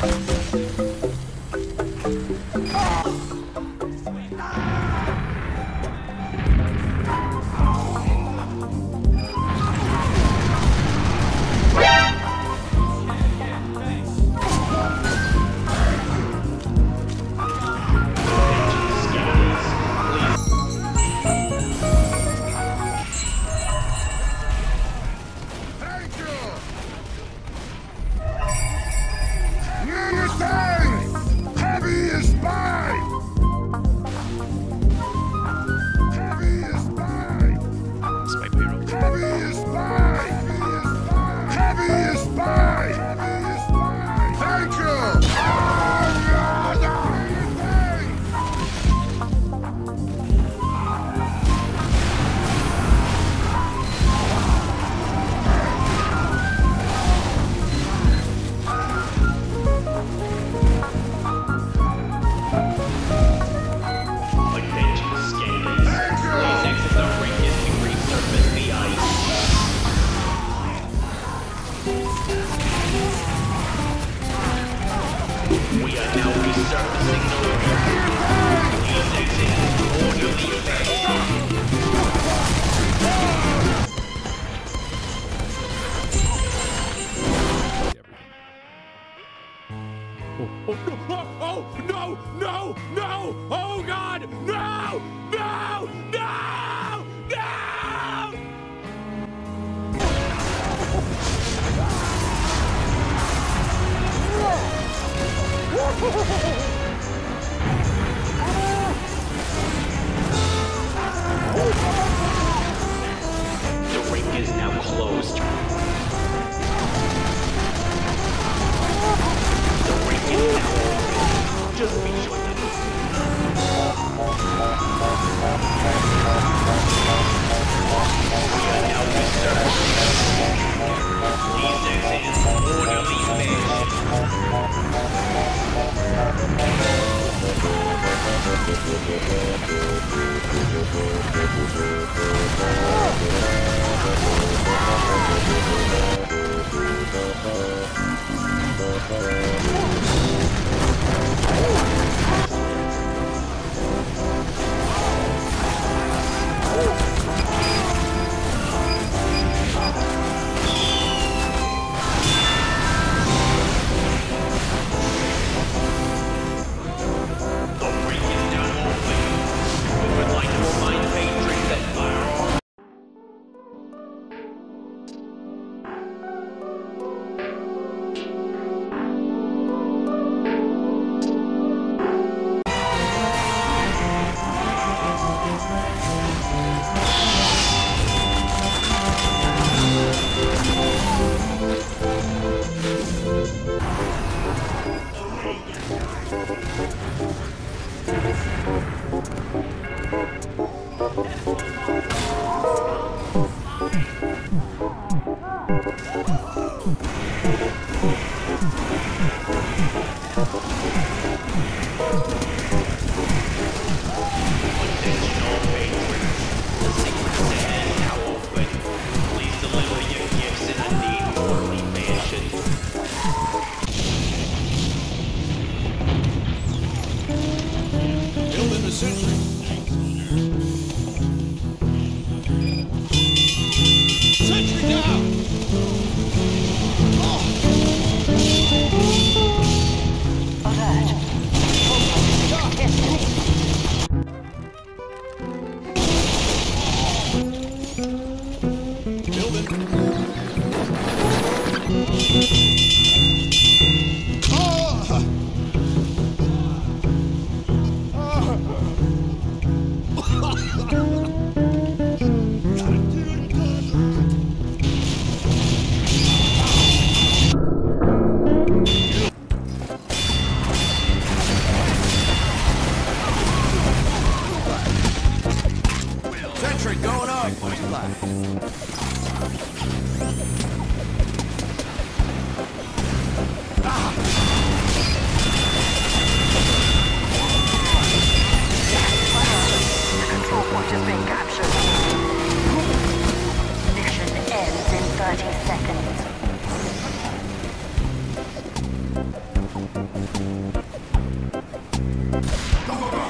Heavy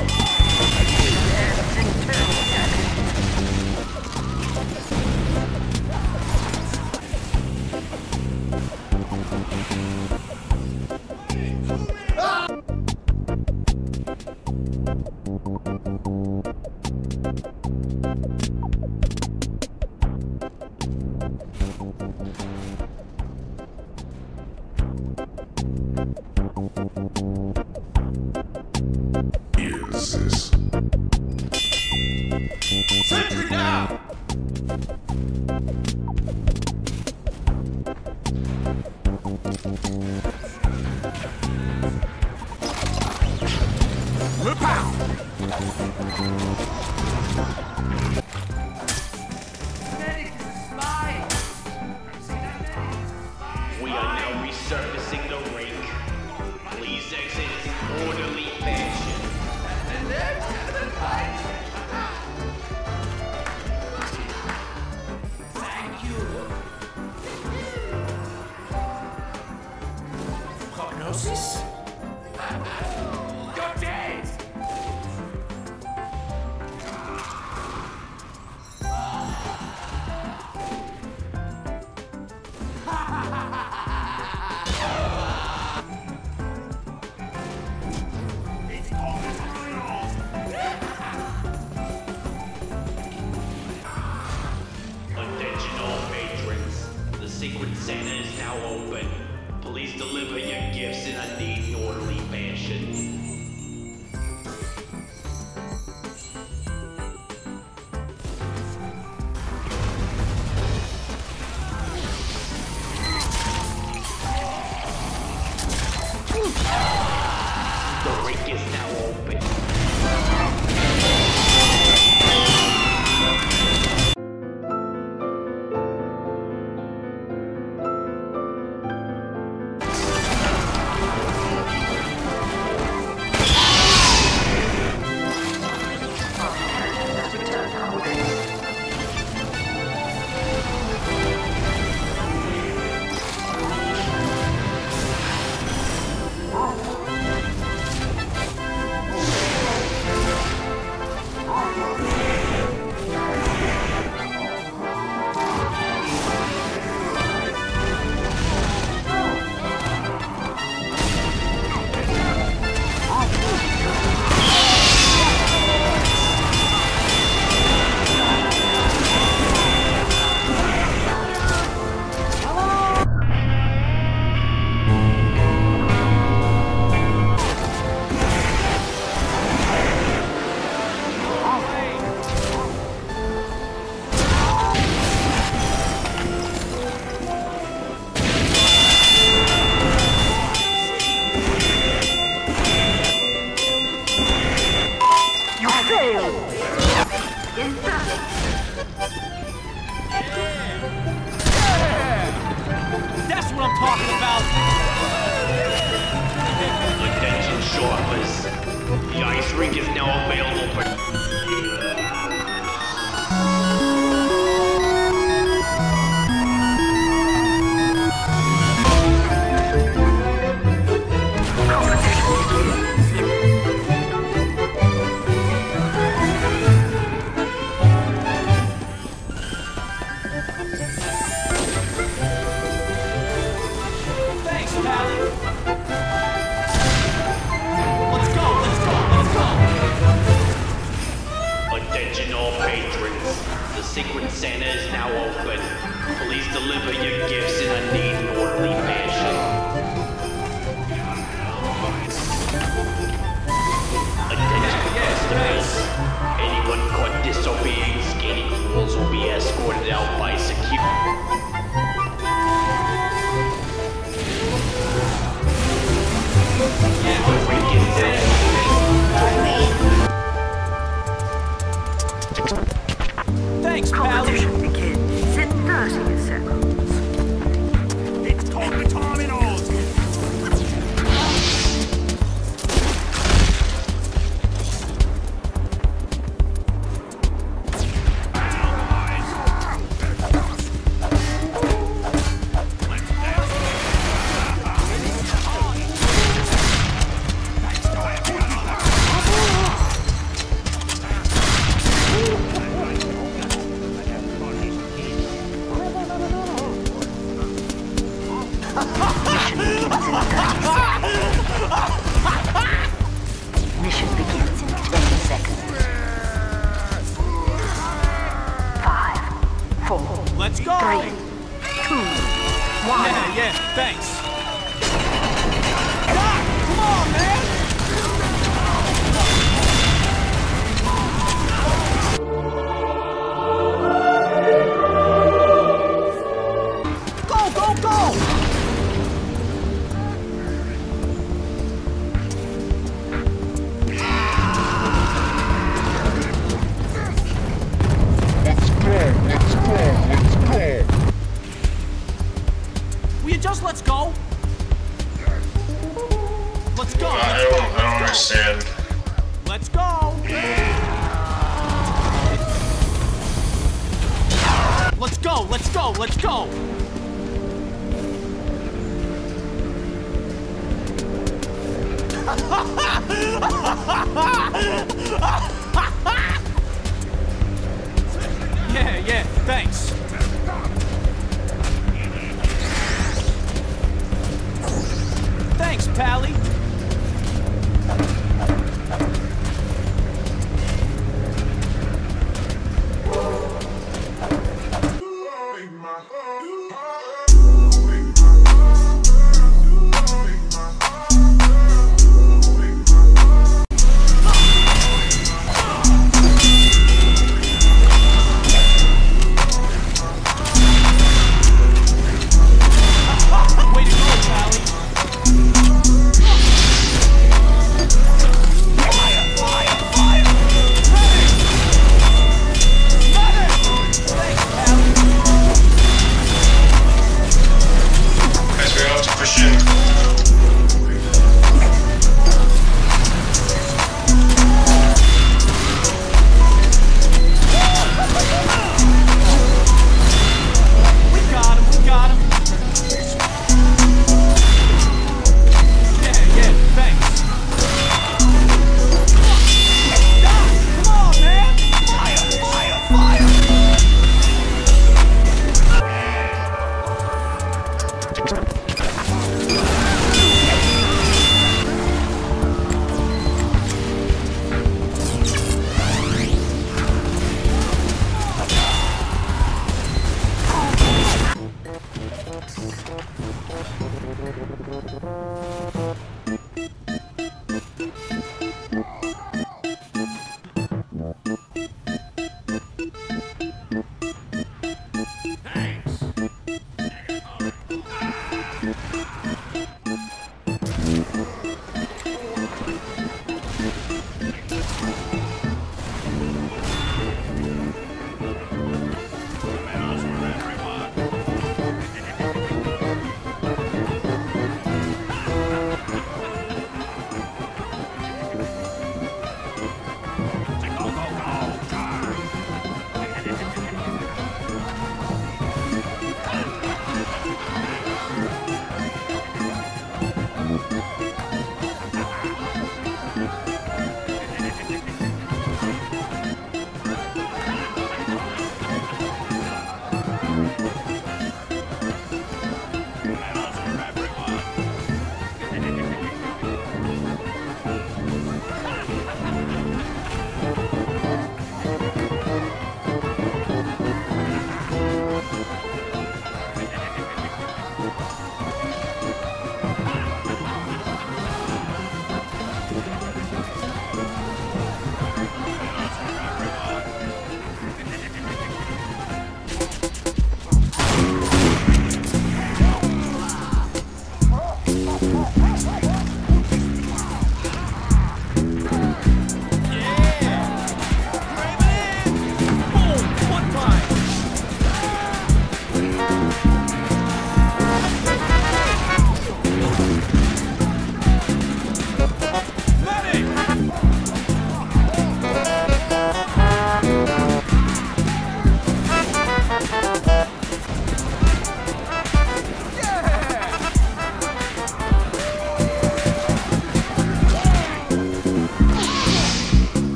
Ends Pow! Let's go. Let's go. I don't, I don't understand. Let's go. Let's go. Let's go. Let's go. yeah, yeah, thanks. Thanks, Pally.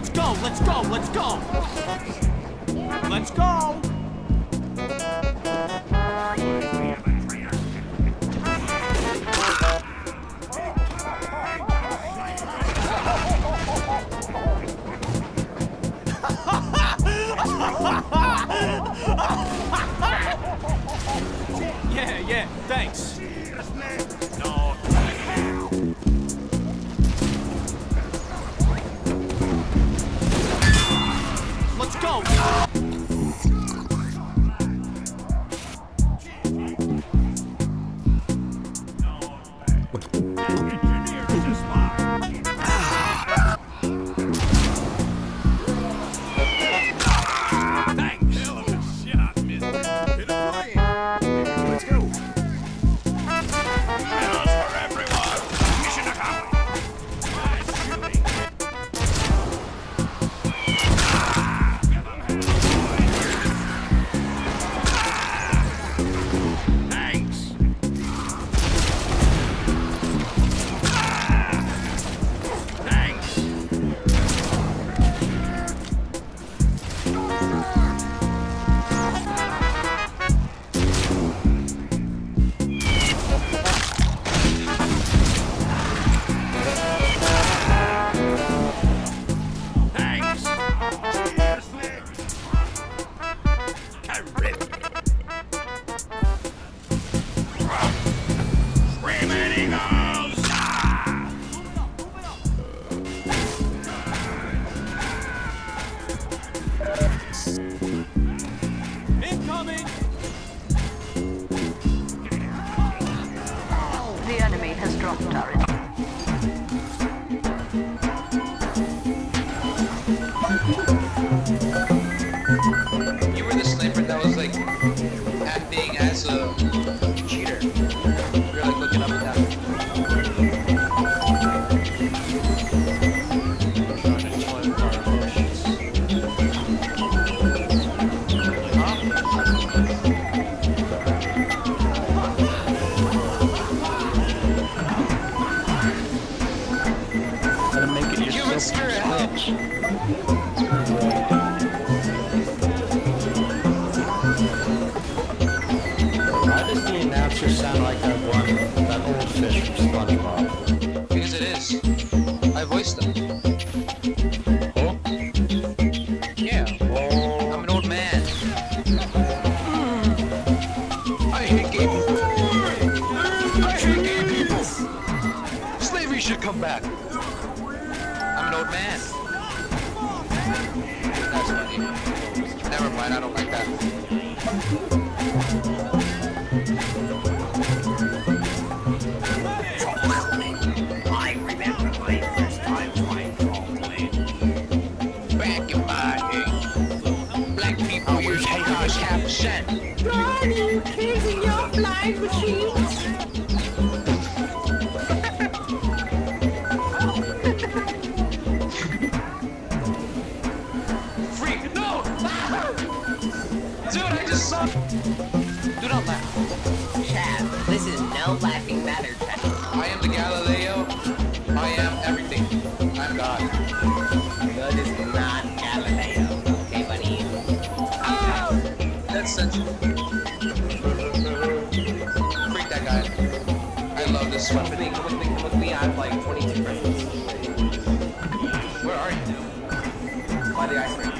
Let's go. Let's go. Let's go. Let's go. yeah, yeah, thanks. Let's go. Should come back. I'm an old man. That's funny. Never mind, I don't like that. Time flying Back in my day, black matter. I am the Galileo. I am everything. I'm God. God is not Galileo. Okay, buddy? Ah! That's sensitive. Freak that guy. I love this one. with me, come with me, come with me. I have like 22 friends. Where are you? By the ice cream.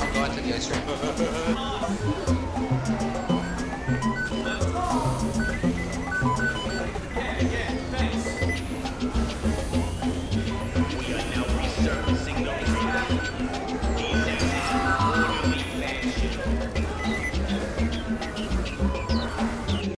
I'm going to the ice rink.